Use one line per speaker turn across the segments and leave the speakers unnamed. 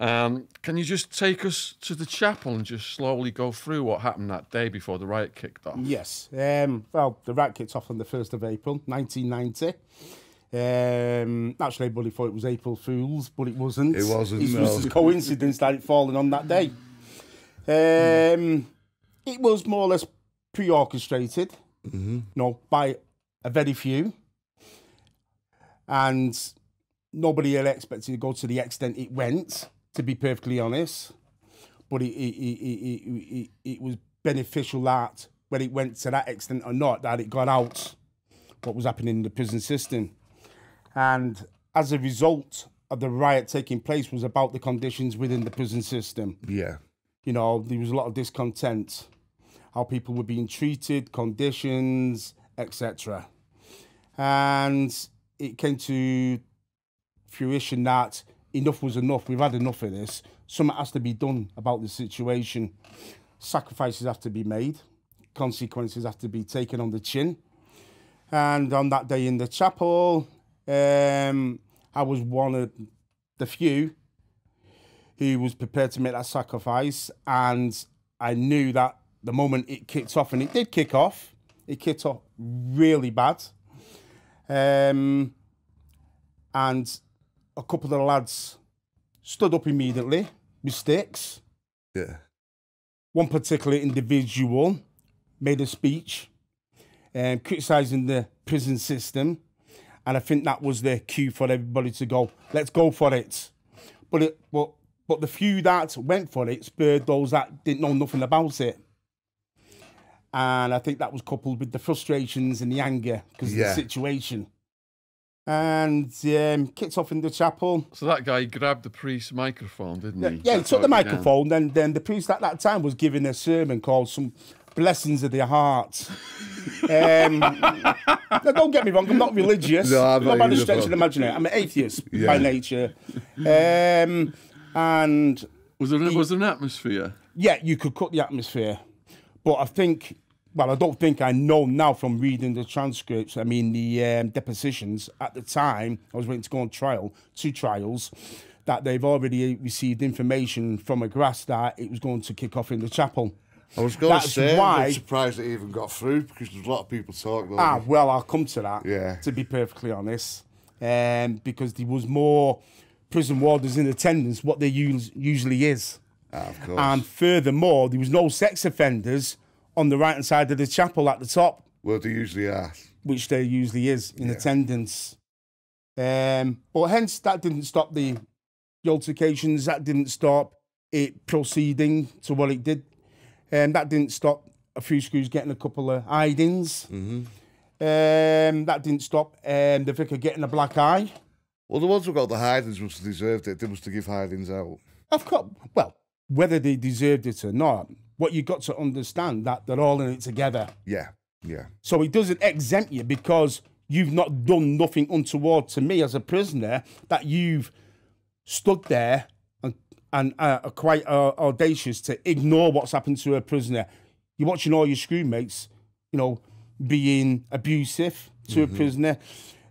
Um, can you just take us to the chapel and just slowly go through what happened that day before the riot kicked off?
Yes. Um, well, the riot kicked off on the 1st of April, 1990. Um, naturally, everybody thought it was April Fool's, but it wasn't.
It wasn't,
It
no.
was just a coincidence that it fallen on that day. Um, It was more or less pre-orchestrated, you know, by a very few, and nobody had expected it to go to the extent it went. To be perfectly honest, but it it, it, it, it, was beneficial that whether it went to that extent or not, that it got out what was happening in the prison system. And as a result of the riot taking place was about the conditions within the prison system.
Yeah.
You know, there was a lot of discontent, how people were being treated, conditions, etc. And it came to fruition that enough was enough. We've had enough of this. Something has to be done about the situation. Sacrifices have to be made. Consequences have to be taken on the chin. And on that day in the chapel, um, I was one of the few who was prepared to make that sacrifice. And I knew that the moment it kicked off, and it did kick off, it kicked off really bad. Um, and a couple of the lads stood up immediately mistakes.
Yeah.
One particular individual made a speech um, criticising the prison system. And I think that was the cue for everybody to go, let's go for it. But it, but, but the few that went for it spurred those that didn't know nothing about it. And I think that was coupled with the frustrations and the anger because
Yeah.
of the situation. And um, kicked off in the chapel.
So that guy grabbed the priest's microphone, didn't he?
Yeah, he took the microphone. Then, then the priest at that time was giving a sermon called "Some Blessings of the Heart." um, now, don't get me wrong, I'm not religious.
No, I'm not
by the stretch of imagination. I'm an atheist
Yeah.
by nature. Um, and
Was there, was there an atmosphere?
yeah, you could cut the atmosphere. But I think, well, I don't think I know now from reading the transcripts, I mean, the um, depositions at the time, I was waiting to go on trial, two trials, that they've already received information from a grass that it was going to kick off in the chapel.
I was going to
That's
say,
why-
I'm surprised it even got through because there's a lot of people talking.
Ah, well, I'll come to that.
Yeah.
To be perfectly honest, um, because there was more prison warders in attendance, what there us- usually is.
Ah, of course.
And furthermore, there was no sex offenders on the right hand side of the chapel at the top,
well, they usually are.
which there usually is in
Yeah.
attendance. Um, but hence, that didn't stop the, the altercations. That didn't stop it proceeding to what it did. Um, that didn't stop a few screws getting a couple of hidings.
Mm-hmm.
Um, that didn't stop um, the vicar getting a black eye.
Well, the ones who got the hidings must have deserved it. They must have give hidings out.
Of course, well, whether they deserved it or not, what you got to understand that they're all in it together.
Yeah, yeah.
So it doesn't exempt you because you've not done nothing untoward to me as a prisoner that you've stood there and, and uh, are quite uh, audacious to ignore what's happened to a prisoner. You're watching all your schoolmates, you know, being abusive to a prisoner,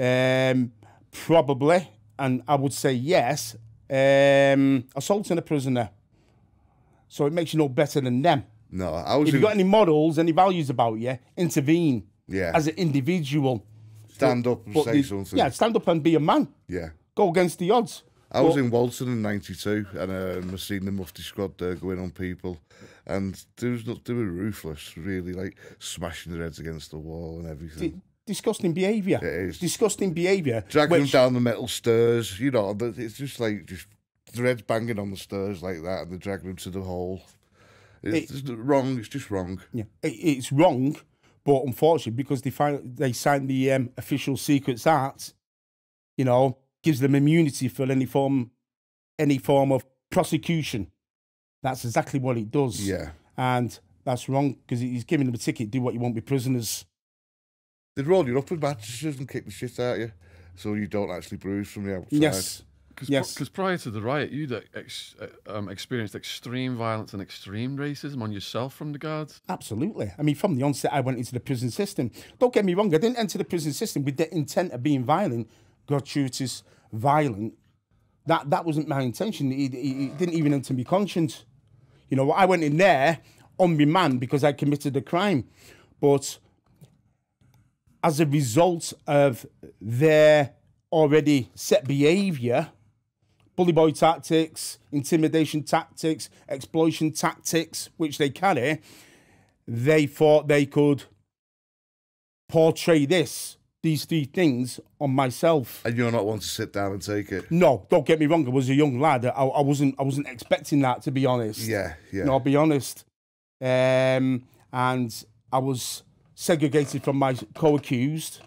um, probably, and I would say yes, um, assaulting a prisoner. So it makes you no better than them.
No, I was
If you've got any morals, any values about you, intervene
Yeah.
as an individual.
stand up and say
the-
something.
Yeah, stand up and be a man.
yeah.
Go against the odds.
I was
But-
in Walton in '92, and um, I seen the Mufti squad there going on people, and they was not they were ruthless, really, like smashing their heads against the wall and everything.
Disgusting behaviour.
It is.
Disgusting behaviour.
Dragging
which-
them down the metal stairs, you know. It's just like just heads banging on the stairs like that, and they're dragging them to the hole. It's wrong. It's just wrong.
Yeah, it, it's wrong, but unfortunately, because they find, they signed the um, official Secrets Act, you know, gives them immunity for any form, any form of prosecution. That's exactly what it does.
Yeah.
and that's wrong because he's giving them a ticket. Do what you want with prisoners.
They'd roll you up with mattresses and kick the shit out of you, so you don't actually bruise from the outside.
Yes.
Because
Yes.
prior to the riot, you'd ex, uh, um, experienced extreme violence and extreme racism on yourself from the guards.
Absolutely. I mean, from the onset, I went into the prison system. Don't get me wrong, I didn't enter the prison system with the intent of being violent, gratuitous, violent, that that wasn't my intention. It, it, it didn't even enter my conscience. You know, I went in there on remand because I committed a crime, but as a result of their already set behaviour, bully boy tactics, intimidation tactics, exploitation tactics, which they carry, they thought they could portray this, these three things on myself.
And you're not one to sit down and take it.
No, don't get me wrong. I was a young lad. I, I wasn't. I wasn't expecting that, to be honest.
Yeah, yeah.
No, I'll be honest. Um, and I was segregated from my co-accused,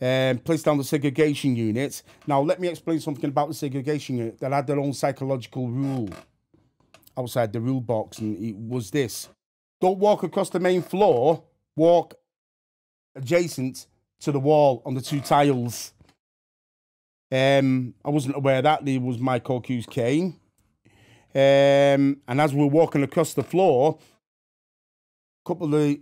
um, placed down the segregation units. Now, let me explain something about the segregation unit that had their own psychological rule outside the rule box, and it was this: don't walk across the main floor. Walk adjacent to the wall on the two tiles. Um, I wasn't aware that there was my co-accused Kane. Um, and as we were walking across the floor, a couple of the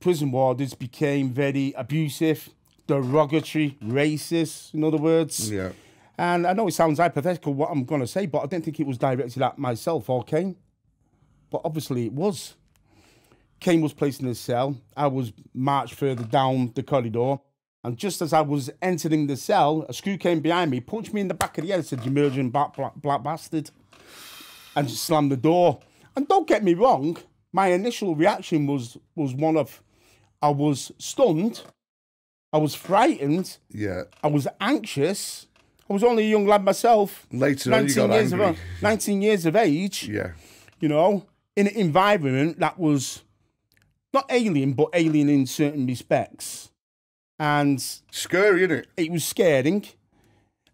prison warders became very abusive, derogatory, racist, in other words.
Yeah.
And I know it sounds hypothetical what I'm going to say, but I don't think it was directed at myself or Kane. But obviously it was. Kane was placed in a cell. I was marched further down the corridor. And just as I was entering the cell, a screw came behind me, punched me in the back of the head, and said, You murdering black, black, black bastard. And just slammed the door. And don't get me wrong, my initial reaction was was one of I was stunned, I was frightened,
Yeah.
I was anxious. I was only a young lad myself.
Later on, you got
years
angry.
of 19 years of age,
Yeah.
you know, in an environment that was not alien, but alien in certain respects. And
Scary, innit?
it was scaring.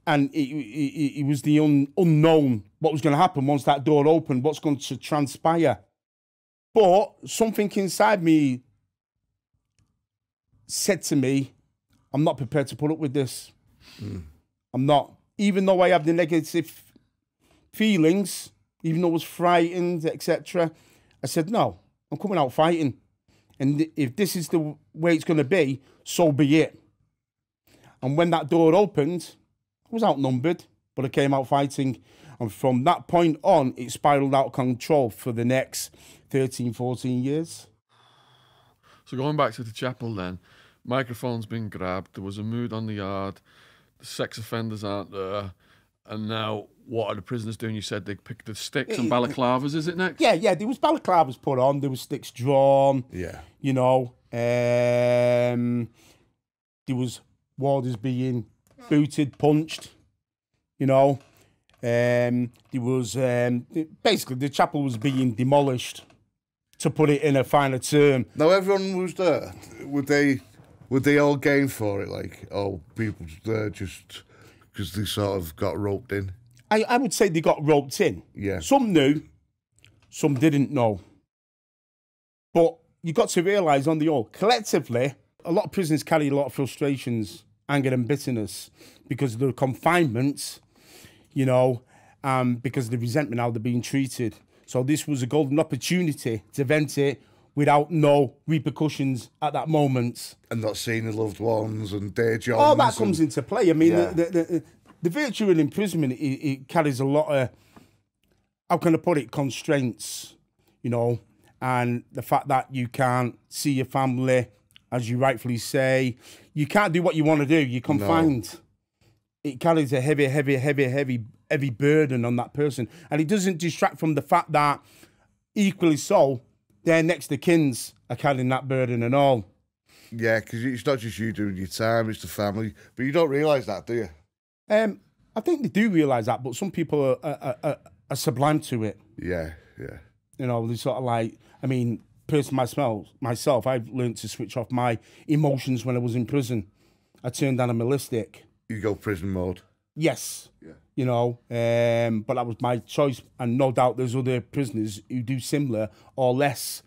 And it, it, it was the un, unknown, what was going to happen once that door opened, what's going to transpire. But something inside me said to me, I'm not prepared to put up with this. I'm not. Even though I have the negative feelings, even though I was frightened, etc., I said, no, I'm coming out fighting. And if this is the way it's going to be, so be it. And when that door opened, I was outnumbered, but I came out fighting. And from that point on, it spiraled out of control for the next 13, 14 years.
So going back to the chapel then, microphone's been grabbed, there was a mood on the yard, the sex offenders aren't there, and now what are the prisoners doing? You said they picked the sticks and balaclavas, is it next?
Yeah, yeah, there was balaclavas put on, there was sticks drawn,
Yeah.
you know. Um, there was warders being booted, punched, you know. Um, there was um, basically the chapel was being demolished, to put it in a finer term.
Now everyone was there. Would they? Would they all gain for it? Like, oh, people there just because they sort of got roped in.
I, I would say they got roped in.
Yeah.
Some knew, some didn't know. But you got to realise on the whole, collectively, a lot of prisoners carry a lot of frustrations, anger, and bitterness because of the confinement, you know, um, because of the resentment how they're being treated. So this was a golden opportunity to vent it without no repercussions at that moment.
And not seeing the loved ones and day jobs.
All that
and-
comes into play. I mean,
Yeah.
the, the, the, the virtual imprisonment it, it carries a lot of how can I put it constraints, you know, and the fact that you can't see your family, as you rightfully say, you can't do what you want to do. You're confined. It carries a heavy, heavy, heavy, heavy, heavy burden on that person, and it doesn't distract from the fact that equally so, their next of kins are carrying that burden and all.
Yeah, because it's not just you doing your time; it's the family. But you don't realise that, do you?
Um, I think they do realise that, but some people are, are, are, are sublime to it.
Yeah, yeah.
You know, they sort of like, I mean, personally, myself, myself, I've learned to switch off my emotions when I was in prison. I turned animalistic.
You go prison mode.
Yes.
Yeah.
You know, um, but that was my choice, and no doubt there's other prisoners who do similar or less.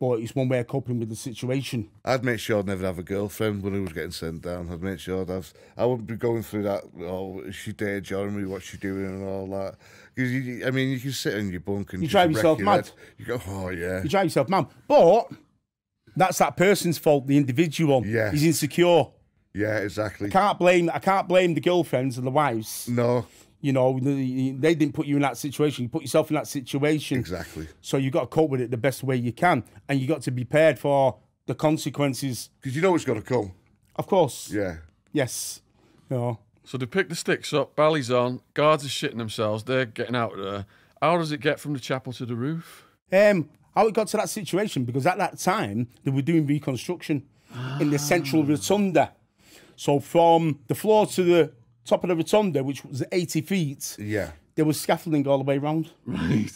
But it's one way of coping with the situation.
I'd make sure I'd never have a girlfriend when I was getting sent down. I'd make sure I'd have. I wouldn't be going through that. Oh, is she joining me? What's she doing and all that? Because I mean, you can sit in your bunk and
You drive yourself
your
mad.
head. You go, oh yeah,
You drive yourself mad. But that's that person's fault, the individual.
Yes.
He's insecure.
Yeah, exactly.
I can't blame I can't blame the girlfriends and the wives.
No,
You know, they didn't put you in that situation. You put yourself in that situation.
Exactly.
So you got to cope with it the best way you can, and you got to be prepared for the consequences.
Because you know it's got to come.
Of course,
Yeah.
yes. You know,
So they pick the sticks up, Bally's on, guards are shitting themselves, they're getting out of there. How does it get from the chapel to the roof?
um, how it got to that situation because at that time they were doing reconstruction in the central rotunda. So from the floor to the top of the rotunda, which was 80 feet,
Yeah.
there was scaffolding all the way around.
Right.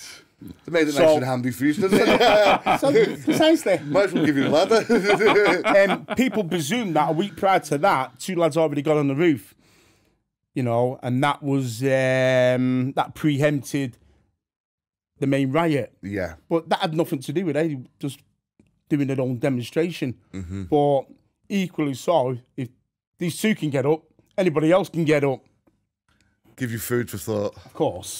They made it
So-
nice and handy for you, didn't?
So precisely.
Might as well give you a ladder.
um, people presume that a week prior to that, two lads already got on the roof. You know, and that was um, that preempted the main riot.
yeah.
But that had nothing to do with it. They just doing their own demonstration. But equally so, if these two can get up, anybody else can get up.
Give you food for thought.
Of course.